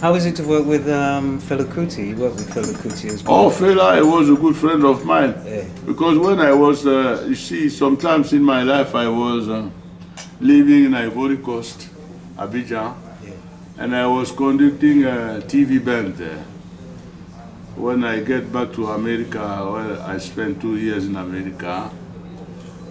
How is it to work with um, Fela Kuti? You work with Fela Kuti as well. Oh, Fela, was a good friend of mine. Yeah. Because when I was, uh, you see, sometimes in my life I was uh, living in Ivory Coast, Abidjan, Yeah. and I was conducting a TV band there. When I get back to America, well, I spent two years in America,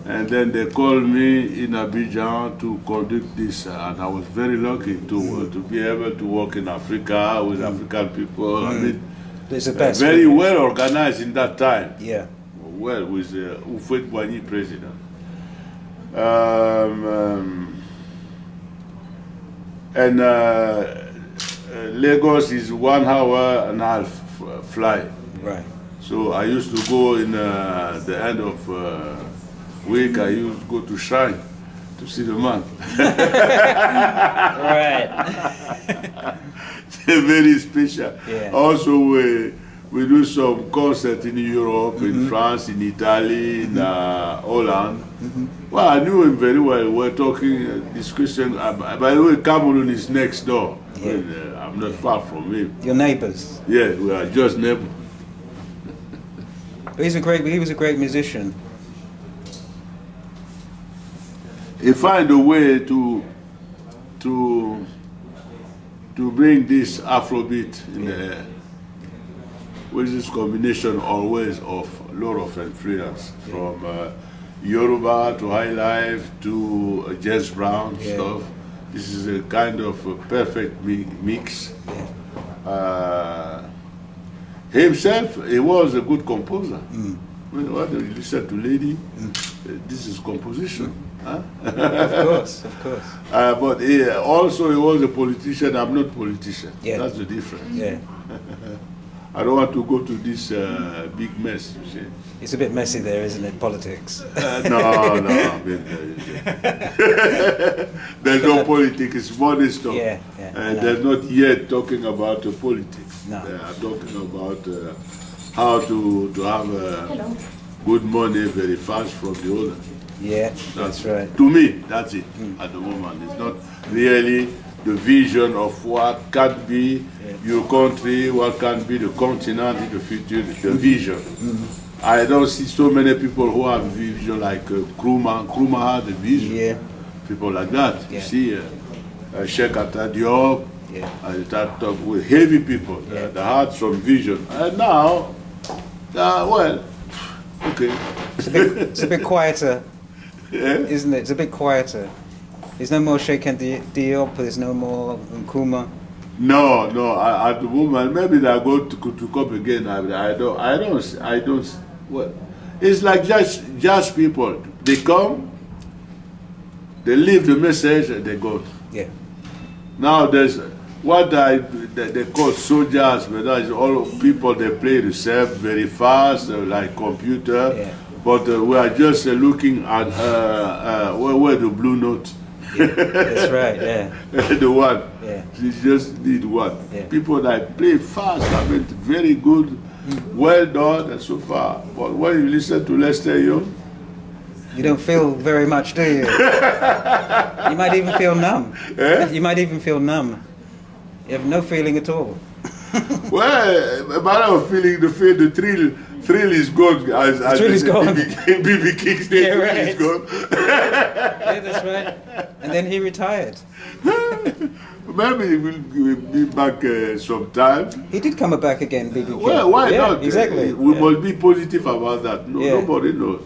and then they called me in Abidjan to conduct this, uh, and I was very lucky to uh, to be able to work in Africa with African people. I mean, It's the uh, best. very well organized in that time Yeah. well with uh, Boigny president. Um, um, and uh, uh, Lagos is one hour and a half uh, fly. Right. So I used to go in uh, the end of uh, week. I used to go to Shrine to see the man. Right. Very special. Yeah. Also, we, we do some concert in Europe, in France, in Italy, in uh, Holland. Well, I knew him very well. We're talking, uh, discussing. Uh, by- the way, Cameroon is next door. Yeah. And, uh, I'm not far from him. Your neighbours. Yeah, we are just neighbors. He's a great. He was a great musician. He find a way to to to bring this Afrobeat in the air, with this combination always of a lot of influence from uh, Yoruba to high life to uh, jazz brown Yeah. stuff. This is a kind of a perfect mi- mix. Uh, himself, he was a good composer. Mm. When when you listen to Lady, uh, this is composition. Huh? Of course. Of course. Uh, but he, also he was a politician. I'm not politician. Yeah. That's the difference. Yeah. I don't want to go to this uh, big mess. You see. It's a bit messy there, isn't it? Politics. Uh, no, no. I mean, uh, there's no politics. It's money stuff. Yeah, yeah, And know. they're not yet talking about uh, politics. No. They are talking about uh, how to to have uh, Hello. Good money very fast from the owner. Yeah. That's right. To me, that's it at the moment. It's not really the vision of what can be your country, what can be the continent in the future, the vision. I don't see so many people who have vision like uh, Nkrumah. Nkrumah had a vision. Yeah. People like that. You see, uh, uh, Cheikh Anta Diop, Yeah. I start talk with heavy people Yeah. uh, that had some vision. And now, uh, well, okay. It's a bit. It's a bit quieter, Yeah. isn't it? It's a bit quieter. There's no more Cheikh and Di- Diop. There's no more Nkrumah. No, no. I, at the moment, maybe they are going to, to come again. I, I don't. I don't. I don't. Well, it's like just just people. They come, they leave the message, and they go. Yeah. Now there's what I they, they call soldiers, but that is all people. They play the same very fast, uh, like computer. Yeah. But uh, we are just uh, looking at uh, uh, where, where the blue note. That's right. Yeah. the one. Yeah. You just need one. Yeah. People that play fast, I mean, very good, well done, so far. But when you listen to Lester Young, You don't feel very much, do you? you might even feel numb. Eh? You might even feel numb. You have no feeling at all. well, a matter of feeling the feel, the thrill, thrill is gone. As, as thrill is the- gone. BB, King's Yeah, thrill right. is gone. Yeah, that's right. And then he retired. Maybe he will will be back uh, sometime. He did come back again, BB King. Well, why yeah, not? Exactly. We yeah. must be positive about that. No. Nobody knows.